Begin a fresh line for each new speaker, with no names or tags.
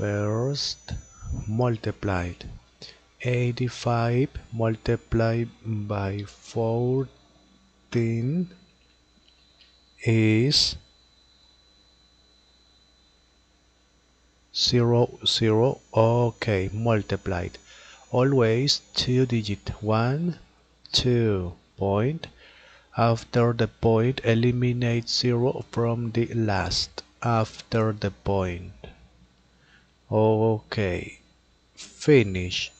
first multiplied. 85 multiplied by 14 is 0 0 okay multiplied. Always two digit. 1 2 point. After the point eliminate 0 from the last. After the point okay. Finish